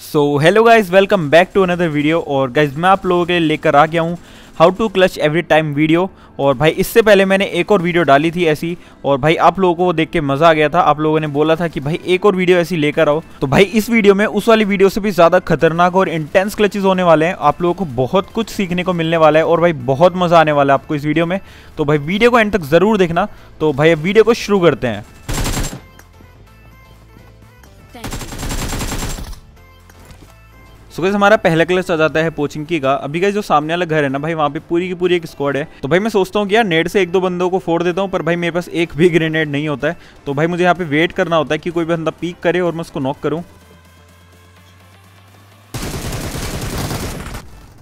So hello guys welcome back to another video और guys मैं आप लोगों के लिए लेकर आ गया हूँ how to clutch every time video और भाई, इससे पहले मैंने एक और वीडियो डाली थी ऐसी। और भाई, आप लोगों को देख के मज़ा आ गया था। आप लोगों ने बोला था कि भाई, एक और वीडियो ऐसी लेकर आओ। तो भाई, इस वीडियो में, उस वाली वीडियो से भी ज़्यादा खतरनाक और इंटेंस क्लचेज होने वाले हैं। आप लोगों को बहुत कुछ सीखने को मिलने वाला है और भाई, बहुत मज़ा आने वाला है आपको इस वीडियो में। तो भाई वीडियो को एंड तक ज़रूर देखना। तो भाई, अब वीडियो को शुरू करते हैं। सो गैस हमारा पहला क्लस आ जाता है पोचिंकी का अभी गाइस जो सामने वाला घर है ना भाई, वहाँ पे पूरी की पूरी एक स्क्वाड है। तो भाई मैं सोचता हूँ कि यार नेट से एक दो बंदों को फोड़ देता हूँ, पर भाई मेरे पास एक भी ग्रेनेड नहीं होता है। तो भाई मुझे यहाँ पे वेट करना होता है कि कोई बंदा पीक करे और मैं उसको नॉक करूँ।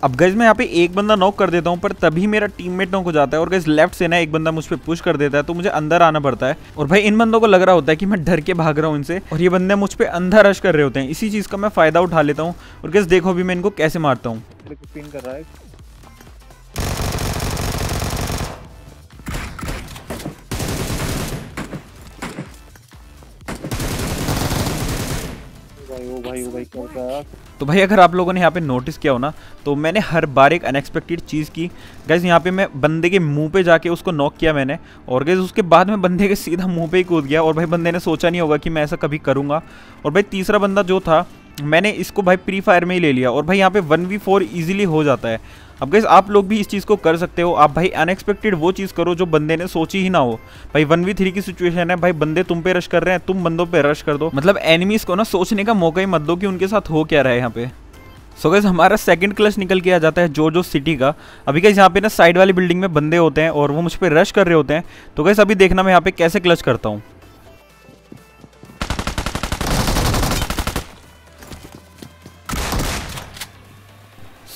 अब गज मैं यहाँ पे एक बंदा नॉक कर देता हूँ, पर तभी मेरा टीममेट नॉक हो जाता है और गज लेफ़्ट से ना एक बंदा मुझ पर पुश कर देता है तो मुझे अंदर आना पड़ता है। और भाई, इन बंदों को लग रहा होता है कि मैं डर के भाग रहा हूँ इनसे, और ये बंदे मुझ पर अंधा रश कर रहे होते हैं। इसी चीज़ का मैं फ़ायदा उठा लेता हूँ। और गैस देखो अभी मैं इनको कैसे मारता हूँ। भाई, ओ भाई ओ भाई क्या तो भाई, अगर आप लोगों ने यहाँ पे नोटिस किया हो ना तो मैंने हर बार एक अनएक्सपेक्टेड चीज़ की। गैस यहाँ पे मैं बंदे के मुँह पे जाके उसको नॉक किया मैंने और गैस उसके बाद में बंदे के सीधा मुँह पे ही कूद गया और भाई, बंदे ने सोचा नहीं होगा कि मैं ऐसा कभी करूँगा। और भाई, तीसरा बंदा जो था, मैंने इसको भाई प्री फायर में ही ले लिया और भाई, यहाँ पे वन वी फोर ईजिली हो जाता है। अब गैस आप लोग भी इस चीज़ को कर सकते हो। आप भाई अनएक्सपेक्टेड वो चीज़ करो जो बंदे ने सोची ही ना हो। भाई वन वी थ्री की सिचुएशन है। भाई बंदे तुम पे रश कर रहे हैं, तुम बंदों पे रश कर दो। मतलब एनिमीज को ना सोचने का मौका ही मत दो कि उनके साथ हो क्या रहा है यहाँ पे। सो so गैस हमारा सेकंड क्लच निकल के आ जाता है जो जो सिटी का। अभी गैस यहाँ पे ना साइड वाली बिल्डिंग में बंदे होते हैं और वो मुझ पर रश कर रहे होते हैं। तो गैस अभी देखना मैं यहाँ पे कैसे क्लच करता हूँ।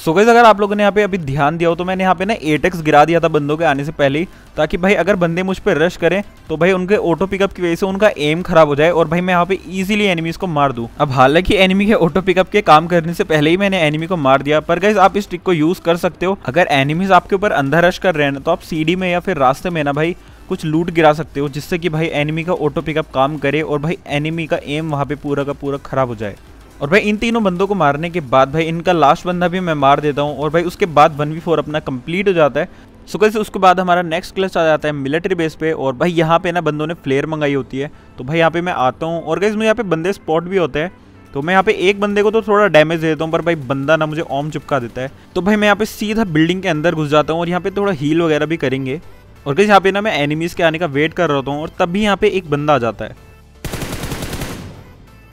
सो गैस अगर आप लोगों ने यहाँ पे अभी ध्यान दिया हो तो मैंने यहाँ पे ना एटेक्स गिरा दिया था बंदों के आने से पहले ही, ताकि भाई अगर बंदे मुझ पर रश करें तो भाई उनके ऑटो पिकअप की वजह से उनका एम खराब हो जाए, और भाई मैं यहाँ पे इजीली एनिमीज को मार दूँ। अब हालाँकि एनिमी के ऑटो पिकअप के काम करने से पहले ही मैंने एनिमी को मार दिया, पर गैस आप इस ट्रिक को यूज़ कर सकते हो। अगर एनिमीज आपके ऊपर अंदर रश कर रहे हैं तो आप सीडी में या फिर रास्ते में ना भाई कुछ लूट गिरा सकते हो, जिससे कि भाई एनिमी का ऑटो पिकअप काम करे, और भाई एनिमी का एम वहाँ पे पूरा का पूरा खराब हो जाए। और भाई इन तीनों बंदों को मारने के बाद भाई इनका लास्ट बंदा भी मैं मार देता हूँ और भाई उसके बाद वन वी फोर अपना कंप्लीट हो जाता है। सो कैसे उसके बाद हमारा नेक्स्ट क्लच आ जाता है मिलिट्री बेस पे और भाई यहाँ पे ना बंदों ने फ्लेयर मंगाई होती है। तो भाई यहाँ पे मैं आता हूँ और कैसे मुझे यहाँ पे बंदे स्पॉट भी होते हैं। तो मैं यहाँ पे एक बंदे को तो थोड़ा डैमेज दे देता हूँ, पर भाई बंदा ना मुझे ऑम चिपका देता है। तो भाई मैं यहाँ पे सीधा बिल्डिंग के अंदर घुस जाता हूँ और यहाँ पे थोड़ा हील वगैरह भी करेंगे। और कैसे यहाँ पे ना मैं एनिमीज के आने का वेट कर रहा हूँ और तब भी यहाँ पे एक बंदा आ जाता है।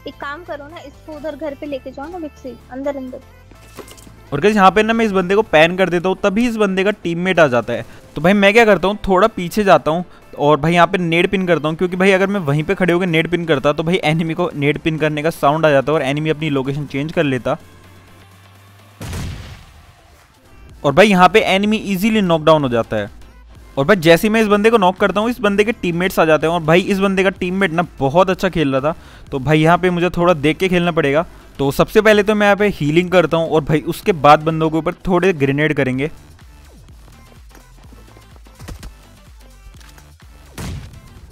एक काम करो ना, इसको उधर घर पे लेके जाओ ना मिक्सी अंदर अंदर। और गैस यहाँ पे ना मैं इस बंदे को पैन कर देता हूँ, तभी इस बंदे का टीममेट आ जाता है। तो भाई मैं क्या करता हूँ, थोड़ा पीछे जाता हूँ और भाई यहाँ पे नेट पिन करता हूँ, क्योंकि भाई अगर मैं वहीं पे खड़े होकर नेट पिन करता तो भाई एनिमी को नेट पिन करने का साउंड आ जाता और एनिमी अपनी लोकेशन चेंज कर लेता। और भाई यहाँ पे एनिमी इजीली नॉकडाउन हो जाता है। और भाई जैसे मैं इस बंदे को नॉक करता हूँ, इस बंदे के टीममेट्स आ जाते हैं और भाई इस बंदे का टीममेट ना बहुत अच्छा खेल रहा था। तो भाई यहाँ पे मुझे थोड़ा देख के खेलना पड़ेगा। तो सबसे पहले तो मैं यहाँ पे हीलिंग करता हूँ और भाई उसके बाद बंदों के ऊपर थोड़े ग्रेनेड करेंगे।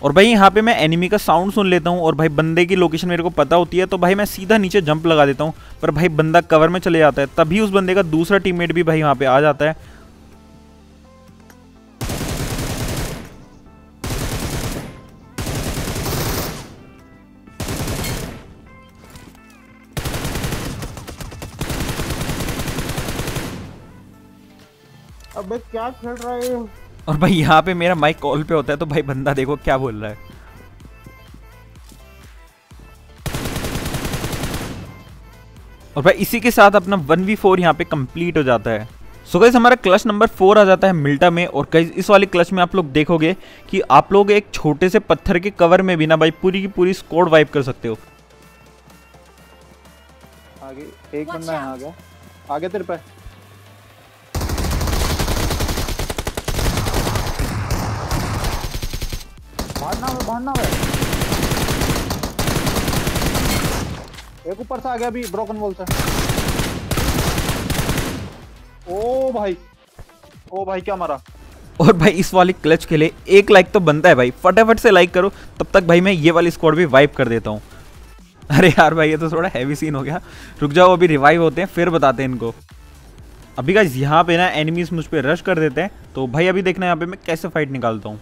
और भाई यहाँ पे मैं एनिमी का साउंड सुन लेता हूँ और भाई बंदे की लोकेशन मेरे को पता होती है तो भाई मैं सीधा नीचे जंप लगा देता हूँ। पर भाई बंदा कवर में चले जाता है, तभी उस बंदे का दूसरा टीममेट भी भाई यहाँ पे आ जाता है। अबे क्या खेल रहा है? और भाई यहाँ पे मेरा माइक कॉल पे होता है तो भाई बंदा देखो क्या बोल रहा है। और भाई इसी के साथ अपना वन वी फोर यहाँ पे कंप्लीट हो जाता है। सो गैस हमारा क्लच नंबर फोर आ जाता है मिल्टा में और गैस इस वाले क्लच में आप लोग देखोगे कि आप लोग एक छोटे से पत्थर के कवर में भी ना भाई पूरी की पूरी स्कोर वाइप कर सकते हो। आगे एक बंदा आ गया। आगे तेरे पे। भागना है भागना है। एक ऊपर से आ गया अभी ब्रोकन वॉल से। ओ भाई ओ भाई, क्या मारा? और भाई, इस वाली क्लच के लिए एक लाइक तो बनता है भाई। फटाफट से लाइक करो, तब तक भाई मैं ये वाली स्क्वाड भी वाइप कर देता हूँ। अरे यार भाई, ये तो थोड़ा हैवी सीन हो गया। रुक जाओ, अभी रिवाइव होते हैं, फिर बताते हैं इनको। अभी गाइस यहाँ पे ना एनिमीज मुझ पर रश कर देते हैं। तो भाई, अभी देखना यहाँ पे मैं कैसे फाइट निकालता हूँ।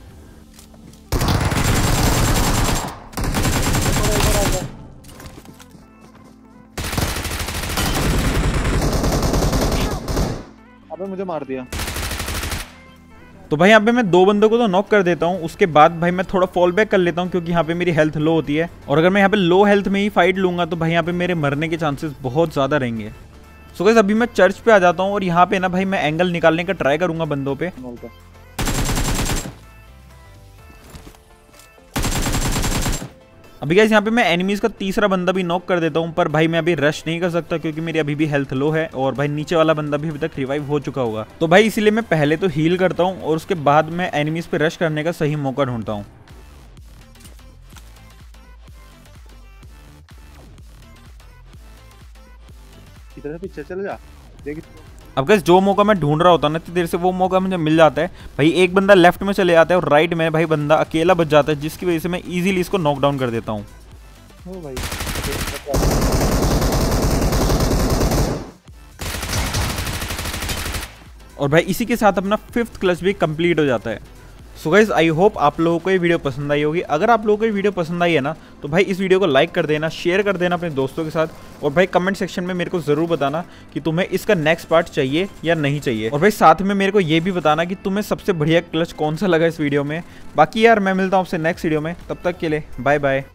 अबे मुझे मार दिया। तो भाई यहाँ पे मैं दो बंदों को तो नॉक कर देता हूँ उसके बाद भाई मैं थोड़ा फॉल बैक कर लेता हूँ क्योंकि यहाँ पे मेरी हेल्थ लो होती है। और अगर मैं यहाँ पे लो हेल्थ में ही फाइट लूँगा तो भाई यहाँ पे मेरे मरने के चांसेस बहुत ज़्यादा रहेंगे। सो so, अभी मैं चर्च पे आ जाता हूँ और यहाँ पे ना भाई मैं एंगल निकालने का ट्राई करूँगा बंदों पे। अभी गाइस यहाँ पे मैं एनिमीज का तीसरा बंदा भी नॉक कर देता हूँ, पर भाई मैं अभी रश नहीं कर सकता, क्योंकि मेरी अभी भी हेल्थ लो है, और भाई नीचे वाला बंदा भी अभी तक रिवाइव हो चुका होगा। तो भाई इसीलिए मैं पहले तो हील करता हूँ, और उसके बाद मैं एनिमीज पे रश करने का सही मौका ढूंढता हूँ। इधर पीछे चले जा। अब गैस जो मौका मैं ढूंढ रहा होता ना इतनी देर से वो मौका मुझे मिल जाता है। भाई एक बंदा लेफ़्ट में चले जाता है और राइट में भाई बंदा अकेला बच जाता है जिसकी वजह से मैं इजीली इसको नॉकडाउन कर देता हूँ। और भाई इसी के साथ अपना फिफ्थ क्लच भी कंप्लीट हो जाता है। सो गाइज़ आई होप आप लोगों को ये वीडियो पसंद आई होगी। अगर आप लोगों को ये वीडियो पसंद आई है ना तो भाई इस वीडियो को लाइक कर देना शेयर कर देना अपने दोस्तों के साथ और भाई कमेंट सेक्शन में मेरे को ज़रूर बताना कि तुम्हें इसका नेक्स्ट पार्ट चाहिए या नहीं चाहिए। और भाई साथ में मेरे को ये भी बताना कि तुम्हें सबसे बढ़िया क्लच कौन सा लगा इस वीडियो में। बाकी यार, मैं मिलता हूँ आपसे नेक्स्ट वीडियो में। तब तक के लिए बाय बाय